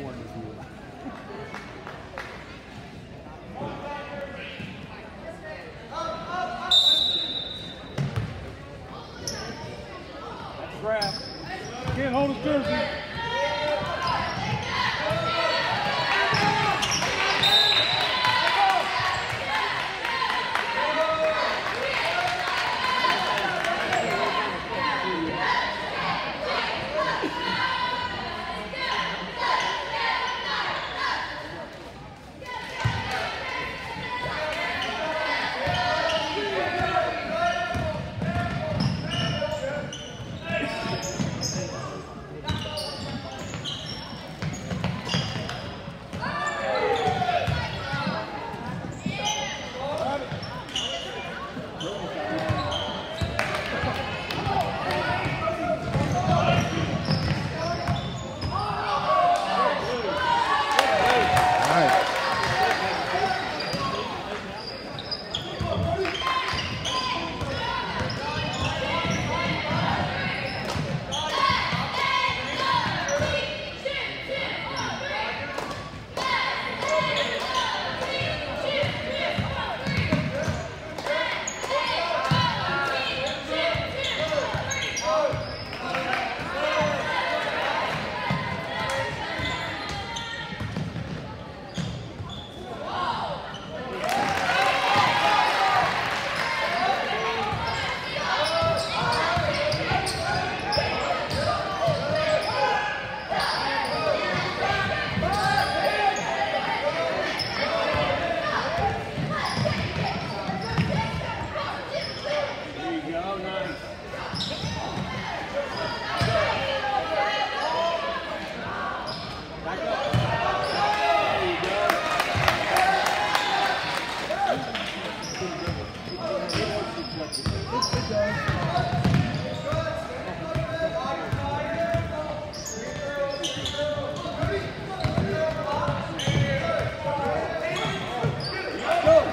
more in this. Grab. Can't hold his jersey.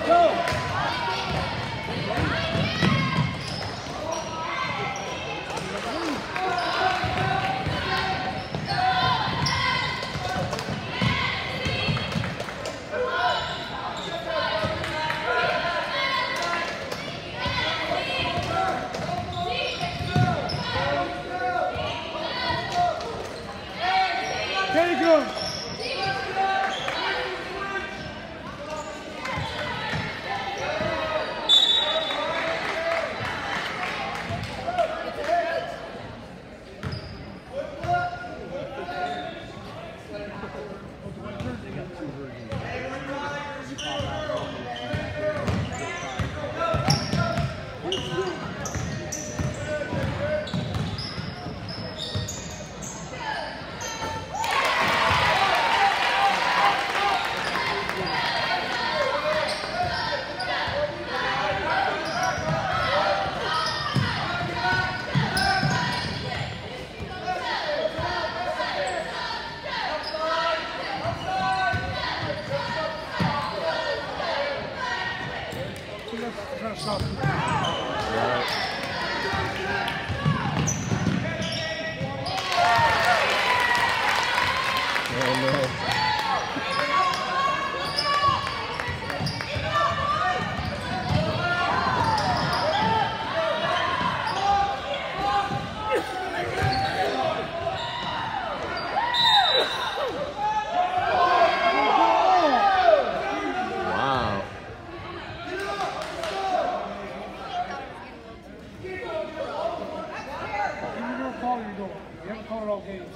Go, Wow. Oh, all games.